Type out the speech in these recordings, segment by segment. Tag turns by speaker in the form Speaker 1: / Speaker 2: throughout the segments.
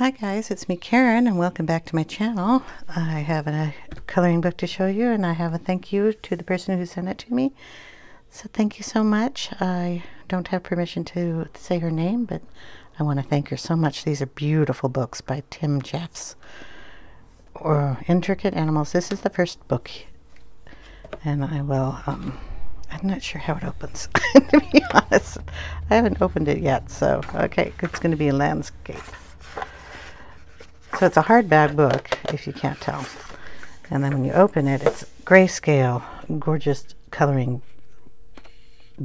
Speaker 1: Hi guys, it's me Karen and welcome back to my channel. I have a coloring book to show you and I have a thank you to the person who sent it to me. So thank you so much. I don't have permission to say her name, but I want to thank her so much. These are beautiful books by Tim Jeffs. Or Intricate Animals. This is the first book. And I will, um, I'm not sure how it opens, to be honest. I haven't opened it yet, so, okay, it's going to be a landscape. So it's a hardback book, if you can't tell. And then when you open it, it's grayscale, gorgeous coloring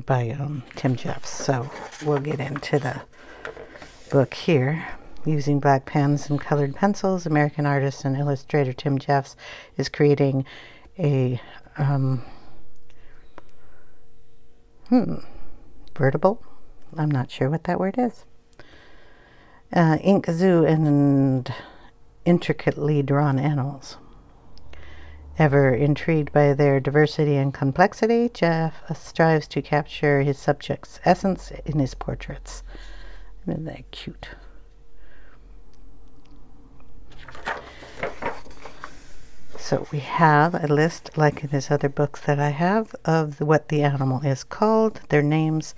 Speaker 1: by um, Tim Jeffs. So we'll get into the book here. Using black pens and colored pencils, American artist and illustrator Tim Jeffs is creating a um, hmm, vertible. I'm not sure what that word is. Uh, ink zoo and intricately drawn animals. Ever intrigued by their diversity and complexity, Jeff strives to capture his subject's essence in his portraits. Isn't that cute? So we have a list, like in his other books that I have, of what the animal is called, their names,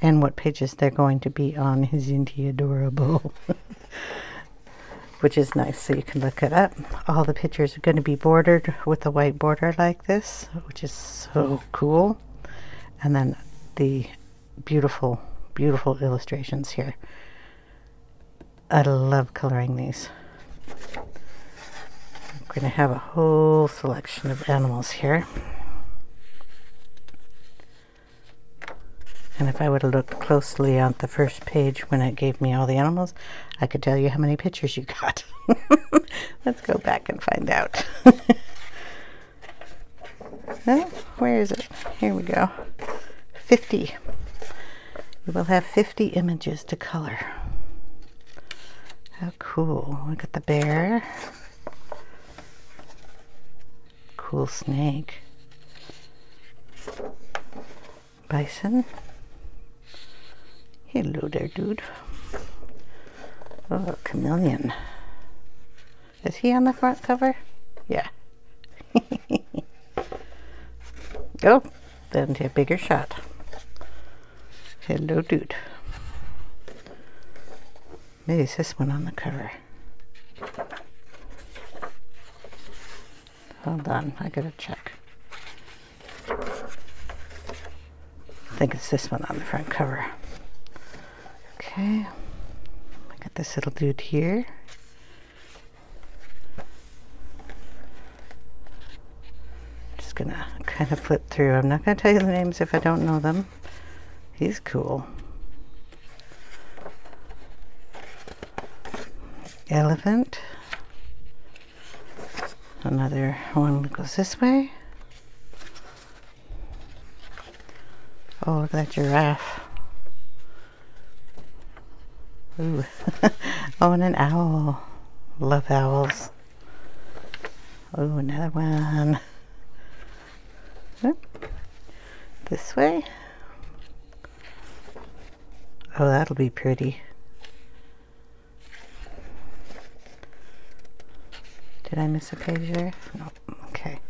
Speaker 1: and what pages they're going to be on. Isn't he adorable? which is nice so you can look it up. All the pictures are going to be bordered with a white border like this, which is so oh. cool. And then the beautiful, beautiful illustrations here. I love coloring these. I'm going to have a whole selection of animals here. And if I would have looked closely on the first page when it gave me all the animals, I could tell you how many pictures you got. Let's go back and find out. oh, where is it? Here we go. 50. We will have 50 images to color. How cool. Look at the bear. Cool snake. Bison. Hello there, dude. Oh, chameleon. Is he on the front cover? Yeah. Oh, then a bigger shot. Hello, dude. Maybe it's this one on the cover. Hold on, I gotta check. I think it's this one on the front cover. Okay, I got this little dude here. Just gonna kind of flip through. I'm not gonna tell you the names if I don't know them. He's cool. Elephant. Another one goes this way. Oh, look at that giraffe. Ooh. oh, and an owl. Love owls. Oh, another one. This way. Oh, that'll be pretty. Did I miss a page there? No. Okay.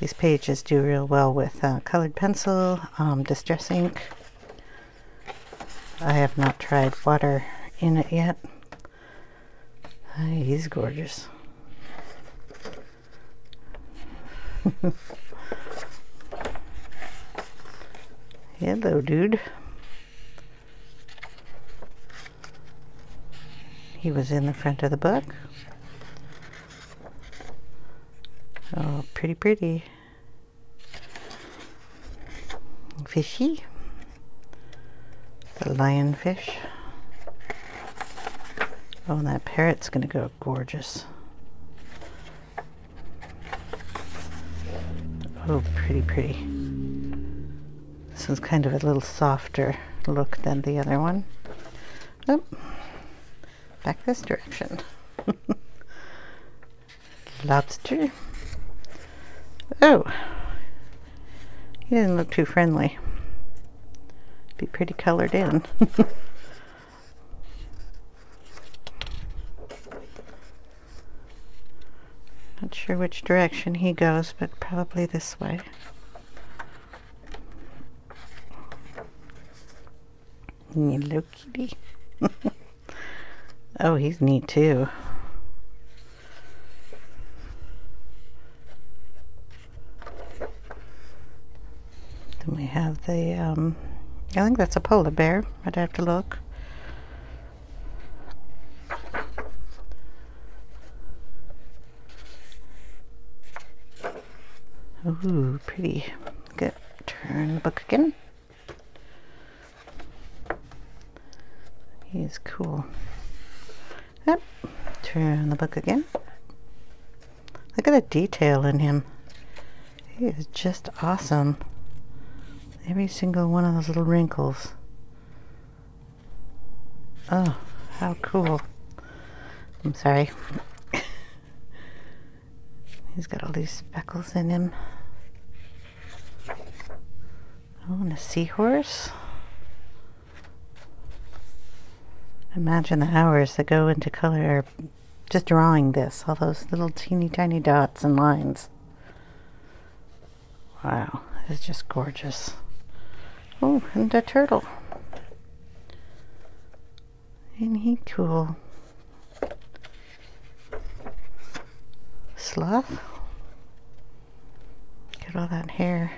Speaker 1: These pages do real well with uh, colored pencil, um, distress ink. I have not tried water in it yet. he's gorgeous. Hello, dude. He was in the front of the book. Oh, pretty, pretty. Fishy the lionfish. Oh, and that parrot's going to go gorgeous. Oh, pretty, pretty. This one's kind of a little softer look than the other one. Oh, back this direction. Lobster. Oh, he didn't look too friendly be pretty colored in. Not sure which direction he goes, but probably this way. Hello, kitty. oh, he's neat too. Then we have the um, I think that's a polar bear. I'd have to look. Ooh, pretty. Good. Turn the book again. He's cool. Yep. Turn the book again. Look at the detail in him. He is just awesome. Every single one of those little wrinkles. Oh, how cool. I'm sorry. He's got all these speckles in him. Oh, and a seahorse. Imagine the hours that go into color, just drawing this, all those little teeny tiny dots and lines. Wow, it's just gorgeous. Oh, and a turtle. Ain't he cool? Sloth. Get all that hair.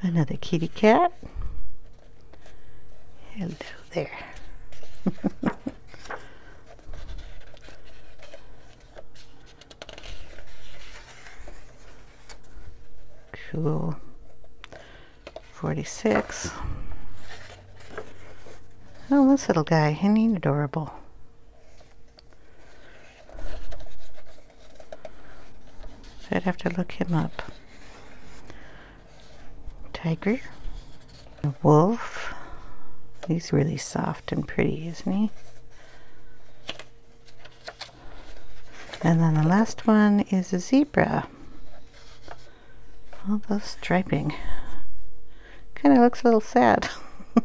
Speaker 1: Another kitty cat. Hello there. cool. 46. Oh, this little guy, he adorable? I'd have to look him up. Tiger. A wolf. He's really soft and pretty, isn't he? And then the last one is a zebra. All those striping. Kind of looks a little sad.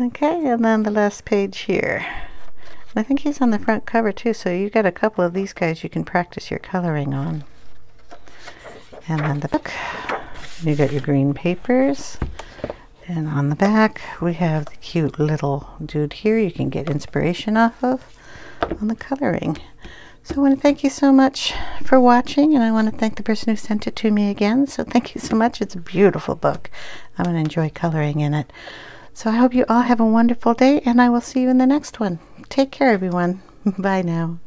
Speaker 1: okay, and then the last page here. I think he's on the front cover too, so you've got a couple of these guys you can practice your coloring on. And then the book. You got your green papers. And on the back, we have the cute little dude here you can get inspiration off of on the coloring. So I want to thank you so much for watching, and I want to thank the person who sent it to me again. So thank you so much. It's a beautiful book. I'm going to enjoy coloring in it. So I hope you all have a wonderful day, and I will see you in the next one. Take care, everyone. Bye now.